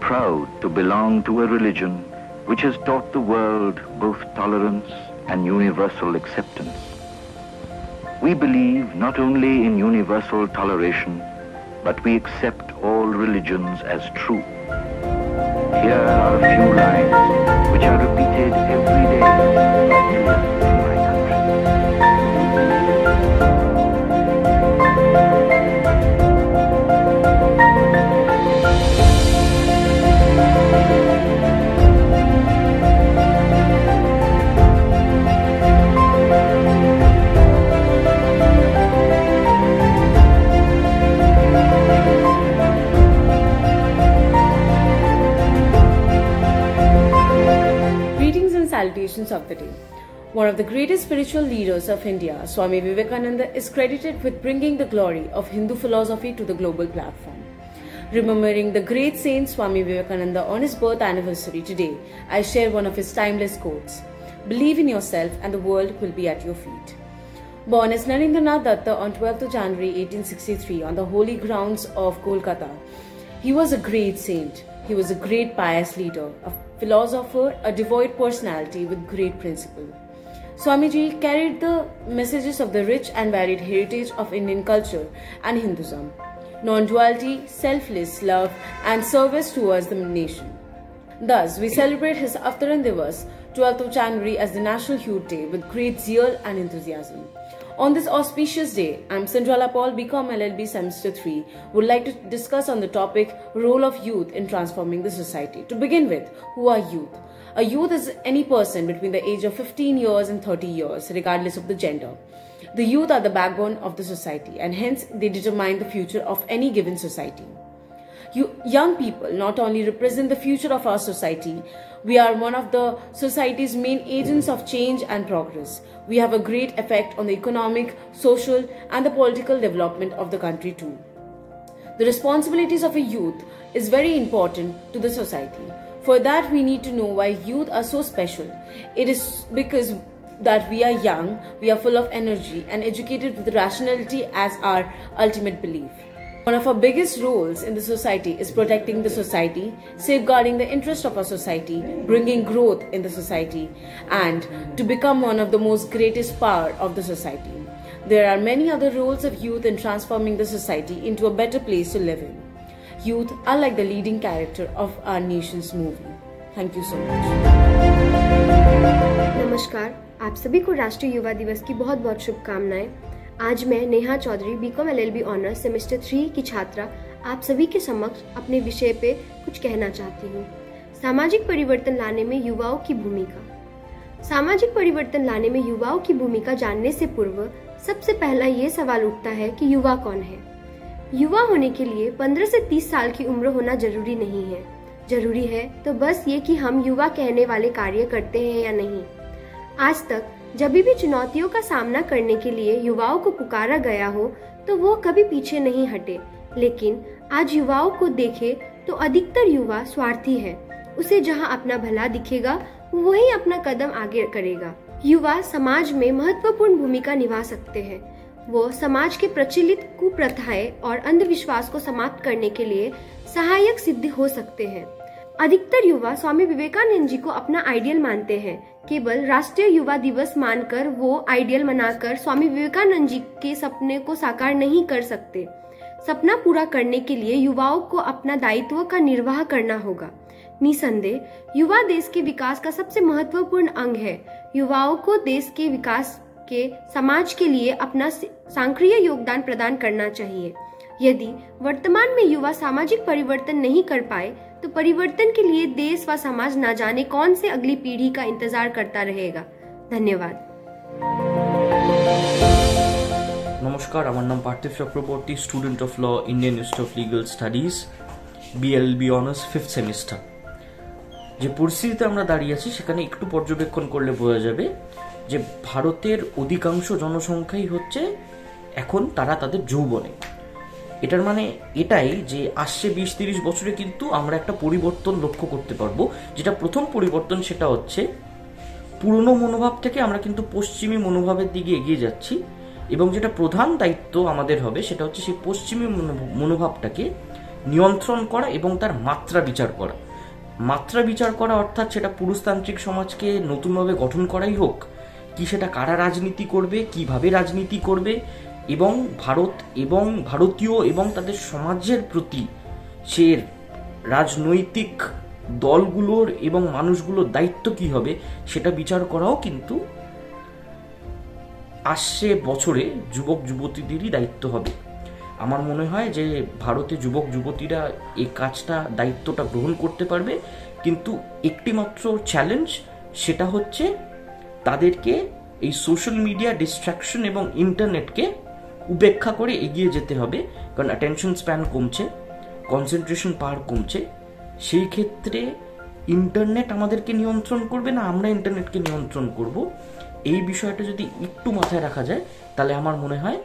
Proud to belong to a religion which has taught the world both tolerance and universal acceptance. We believe not only in universal toleration, but we accept all religions as true. Here are a few lines which are repeated every day of the day. One of the greatest spiritual leaders of India, Swami Vivekananda, is credited with bringing the glory of Hindu philosophy to the global platform. Remembering the great saint Swami Vivekananda on his birth anniversary today, I share one of his timeless quotes Believe in yourself, and the world will be at your feet. Born as Narendranath Datta on 12th January 1863 on the holy grounds of Kolkata, he was a great saint. He was a great pious leader, a philosopher, a devout personality with great principle. Swamiji carried the messages of the rich and varied heritage of Indian culture and Hinduism non duality, selfless love, and service towards the nation. Thus, we celebrate his Avtaran Divas, 12th of January, as the National Youth Day with great zeal and enthusiasm. On this auspicious day, I'm Sandrala Paul, BCom LLB Semester 3, would like to discuss on the topic Role of Youth in Transforming the Society. To begin with, who are youth? A youth is any person between the age of 15 years and 30 years, regardless of the gender. The youth are the backbone of the society and hence they determine the future of any given society. You, young people not only represent the future of our society, we are one of the society's main agents of change and progress. We have a great effect on the economic, social, and the political development of the country too. The responsibilities of a youth is very important to the society. For that, we need to know why youth are so special. It is because that we are young, we are full of energy, and educated with rationality as our ultimate belief. One of our biggest roles in the society is protecting the society, safeguarding the interest of our society, bringing growth in the society, and to become one of the most greatest power of the society. There are many other roles of youth in transforming the society into a better place to live in. Youth are like the leading character of our nation's movie. Thank you so much. नमस्कार आप सभी को राष्ट्रीय युवा दिवस की बहुत बहुत शुभकामनाएं आज मैं Neha Chaudhary BCom LLB honours semester three की छात्रा, आप सभी के समक्ष अपने विषय पे कुछ कहना चाहती हूँ। सामाजिक परिवर्तन लाने में युवाओं की भूमिका। सामाजिक परिवर्तन लाने में युवाओं की भूमिका जानने से पूर्व सबसे पहला ये सवाल उठता है कि युवा कौन है? युवा होने के लिए 15 से 30 साल की उम्र होना ज़रूरी नहीं है। ज़रूरी है तो बस ये कि हम युवा कहने वाले कार्य करते हैं या नहीं। आज तक जब भी चुनौतियों का सामना करने के लिए युवाओं को पुकारा गया हो तो वो कभी पीछे नहीं हटे। लेकिन आज युवाओं को देखे तो अधिकतर युवा स्वार्थी है। उसे जहाँ अपना भला दिखेगा, वही अपना कदम आगे करेगा। युवा समाज में महत्वपूर्ण भूमिका निभा सकते हैं। वो समाज के प्रचलित कुप्रथाएँ और अंधविश्वास को समाप्त करने के लिए सहायक सिद्ध हो सकते हैं। अधिकतर युवा स्वामी विवेकानंद जी को अपना आइडियल मानते हैं। केवल राष्ट्रीय युवा दिवस मानकर वो आइडियल मनाकर स्वामी विवेकानंद जी के सपने को साकार नहीं कर सकते। सपना पूरा करने के लिए युवाओं को अपना दायित्व का निर्वाह करना होगा। निसंदेह, युवा देश के विकास का सबसे महत्वपूर्ण अंग है। युवाओं को देश के विकास के, समाज के लिए अपना सांक्रिय योगदान प्रदान करना चाहिए। यदि वर्तमान में युवा सामाजिक परिवर्तन नहीं कर पाए तो परिवर्तन के लिए देश व समाज न जाने कौन से अगली पीढ़ी का इंतजार करता रहेगा धन्यवाद নমস্কার আমার নাম Parthiv Chakraborty student of law Indian Institute of Legal Studies BLB honours fifth semester যে পরিস্থিতিতে আমরা দাঁড়িয়ে আছি সেখানে একটু পর্যবেক্ষণ করলে বোঝা যাবে যে ভারতের অধিকাংশ জনসংখ্যাই হচ্ছে এখন তারা তাদের যৌবনে এটার মানে এটাই যে আসছে বিশ তিরিশ বছরে কিন্তু আমরা একটা পরিবর্তন লক্ষ্য করতে পারব। যেটা প্রথম পরিবর্তন সেটা হচ্ছে পুরনো মনোভাব থেকে আমরা কিন্তু পশ্চিমী মনোভাবের দিকে এগিয়ে যাচ্ছি এবং যেটা প্রধান দায়িত্ব আমাদের হবে সেটা হচ্ছে সেই পশ্চিমী মনোভাবটাকে নিয়ন্ত্রণ করা এবং তার মাত্রা বিচার করা। মাত্রা বিচার করা অর্থাৎ সেটা পুরুষতান্ত্রিক সমাজকে নতুনভাবে গঠন করাই হোক, কি সেটা কারা রাজনীতি করবে, কীভাবে রাজনীতি করবে এবং ভারত এবং ভারতীয় এবং তাদের সমাজের প্রতি সে রাজনৈতিক দলগুলোর এবং মানুষগুলোর দায়িত্ব কি হবে সেটা বিচার করাও কিন্তু আসছে বছরে যুবক যুবতীদেরই দায়িত্ব হবে। আমার মনে হয় যে ভারতে যুবক যুবতীরা এই কাজটা, দায়িত্বটা গ্রহণ করতে পারবে। কিন্তু একটি মাত্র চ্যালেঞ্জ সেটা হচ্ছে তাদেরকে এই সোশ্যাল মিডিয়া ডিস্ট্রাকশন এবং ইন্টারনেটকে উপেক্ষা করে এগিয়ে যেতে হবে, কারণ অ্যাটেনশন স্প্যান কমছে কনসেন্ট্রেশন পাওয়ার কমছে। সেই ক্ষেত্রে ইন্টারনেট আমাদেরকে নিয়ন্ত্রণ করবে না, আমরা ইন্টারনেটকে নিয়ন্ত্রণ করব। এই বিষয়টা যদি একটু মাথায় রাখা যায়, তাহলে আমার মনে হয়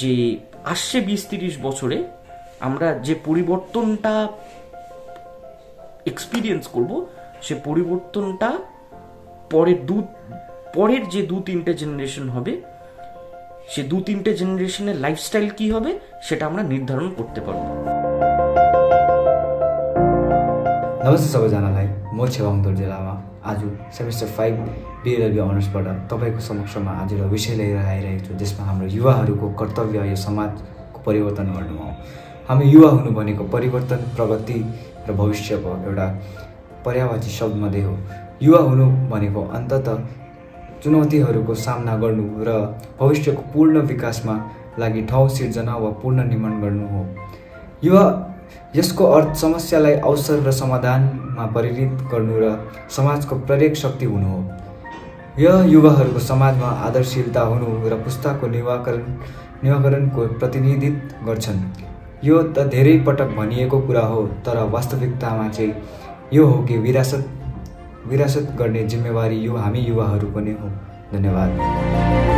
যে আসছে বিশ তিরিশ বছরে আমরা যে পরিবর্তনটা এক্সপিরিয়েন্স করব, সে পরিবর্তনটা পরের দু, পরের যে দু তিনটে জেনারেশন হবে সে দু তিনটে জেনারেশনের লাইফস্টাইল কি হবে সেটা আমরা নির্ধারণ করতে পারবো नमस्ते सबैजनालाई म छेवाङ दोर्जे लामा आज सेमिस्टर फाइभ बिएलबी अनर्सबाट तपाईँको समक्षमा आज एउटा विषय लिएर आइरहेको छु जसमा हाम्रो युवाहरूको कर्तव्य यो समाजको परिवर्तन गर्नु हो हामी युवा हुनु भनेको परिवर्तन प्रगति र भविष्यको एउटा पर्यावाची शब्दमध्ये हो युवा हुनु भनेको अन्तत चुनौतीहरूको सामना गर्नु र भविष्यको पूर्ण विकासमा लागि ठाउँ सिर्जना वा पूर्ण निर्माण गर्नु हो। युवा यसको अर्थ समस्यालाई अवसर र समाधानमा परिणत गर्नु र समाजको प्रेरक शक्ति हुनु हो। यो युवाहरूको समाजमा आदर्शशीलता हुनु र पुस्ताको निवाकरण निवाकरणको प्रतिनिधित्व गर्छन्। यो त धेरै पटक भनिएको कुरा हो तर वास्तविकतामा चाहिँ यो हो कि विरासत विरासत गर्ने जिम्मेवारी यो हामी युवाहरूको नै हो। धन्यवाद।